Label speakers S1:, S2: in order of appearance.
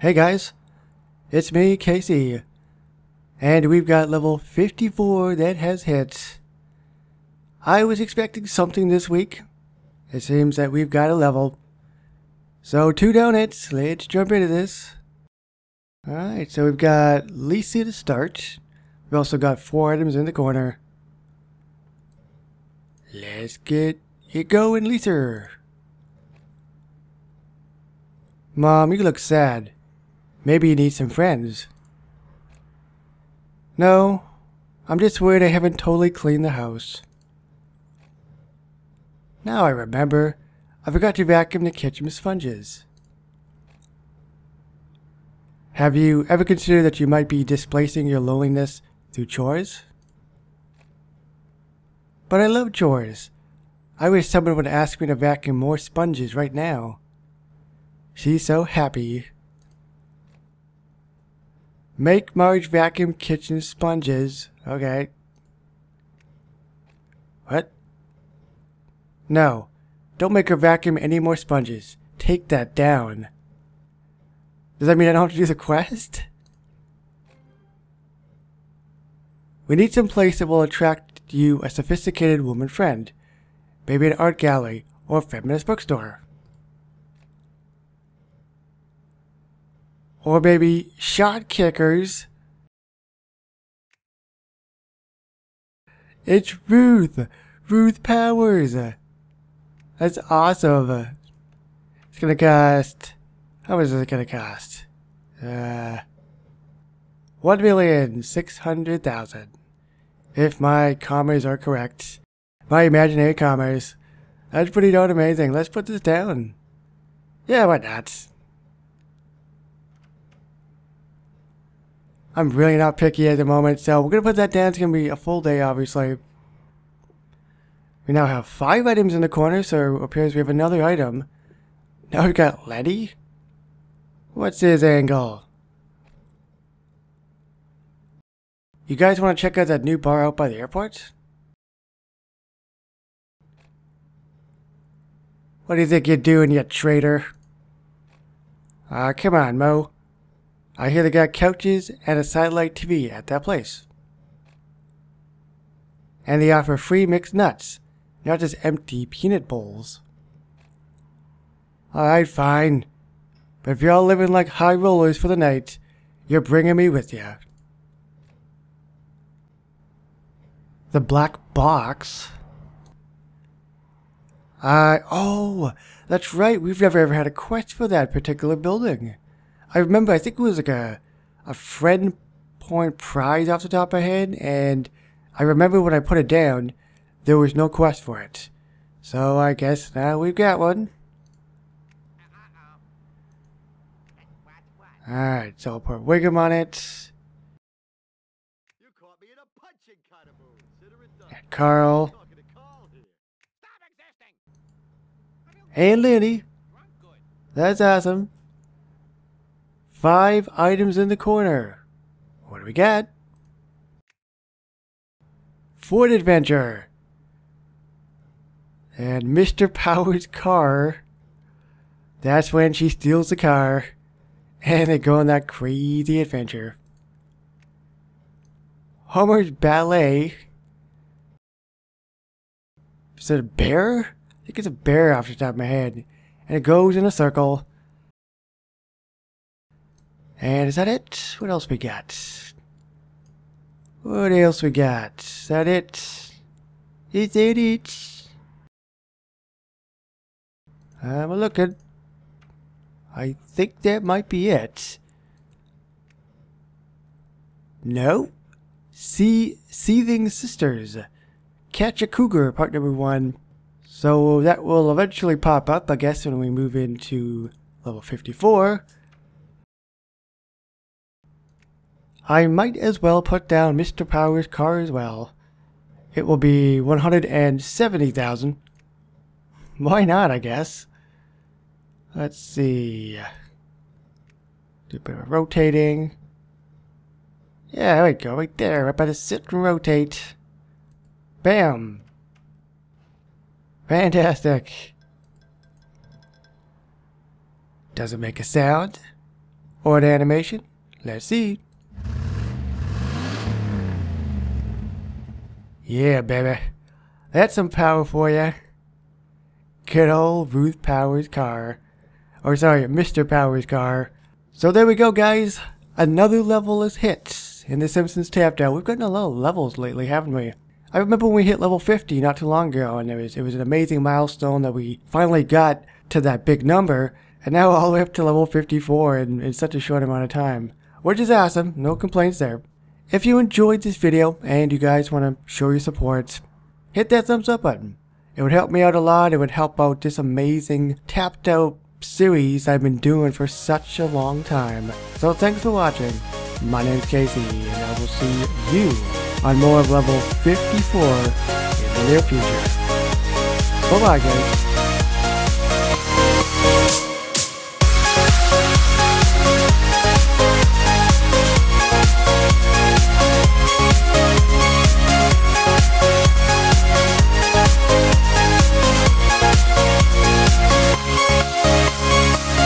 S1: Hey guys, it's me, KC, and we've got level 54 that has hit. I was expecting something this week. It seems that we've got a level. So two donuts, let's jump into this. Alright, so we've got Lisa to start. We've also got four items in the corner. Let's get it going, Lisa. Mom, you look sad. Maybe you need some friends. No, I'm just worried I haven't totally cleaned the house. Now I remember, I forgot to vacuum the kitchen with sponges. Have you ever considered that you might be displacing your loneliness through chores? But I love chores. I wish someone would ask me to vacuum more sponges right now. She's so happy. Make Marge vacuum kitchen sponges. Okay. What? No. Don't make her vacuum any more sponges. Take that down. Does that mean I don't have to do the quest? We need some place that will attract you a sophisticated woman friend. Maybe an art gallery or a feminist bookstore. Or maybe Shotkickers. It's Ruth! Ruth Powers! That's awesome! It's gonna cost... How much is it gonna cost? Uh... One million six hundred thousand. If my commas are correct. My imaginary commas. That's pretty darn amazing. Let's put this down. Yeah, why not? I'm really not picky at the moment, so we're going to put that down. It's going to be a full day, obviously. We now have five items in the corner, so it appears we have another item. Now we've got Lenny. What's his angle? You guys want to check out that new bar out by the airport? What do you think you're doing, you traitor? Ah, uh, come on, Moe. I hear they got couches and a satellite TV at that place. And they offer free mixed nuts, not just empty peanut bowls. Alright, fine. But if you're all living like high rollers for the night, you're bringing me with you. The black box? I, oh, that's right, we've never ever had a quest for that particular building. I remember, I think it was like a, a friend point prize off the top of my head, and I remember when I put it down, there was no quest for it. So I guess now we've got one. Alright, so I'll put Wiggum on it. And Carl. And Lenny. That's awesome. Five items in the corner. What do we get? Ford Adventure. And Mr. Power's car. That's when she steals the car. And they go on that crazy adventure. Homer's Ballet. Is it a bear? I think it's a bear off the top of my head. And it goes in a circle. And is that it? What else we got? What else we got? Is that it? Is that it? I'm looking. I think that might be it. No. See Seething Sisters. Catch a Cougar, part number one. So that will eventually pop up, I guess, when we move into level 54. I might as well put down Mr. Power's car as well. It will be 170,000. Why not, I guess? Let's see. Do a bit of rotating. Yeah, there we go, right there. I better sit and rotate. Bam! Fantastic. Does it make a sound? or an animation? Let's see. Yeah, baby. That's some power for ya. Good old Ruth Powers car. Or sorry, Mr. Powers car. So there we go, guys. Another level is hit in The Simpsons Tapped Out. We've gotten a lot of levels lately, haven't we? I remember when we hit level 50 not too long ago, and it was, it was an amazing milestone that we finally got to that big number, and now all the way up to level 54 in, in such a short amount of time. Which is awesome, no complaints there. If you enjoyed this video and you guys want to show your support, hit that thumbs up button. It would help me out a lot, it would help out this amazing tapped out series I've been doing for such a long time. So thanks for watching. My name is KC, and I will see you on more of level 54 in the near future. Bye bye guys.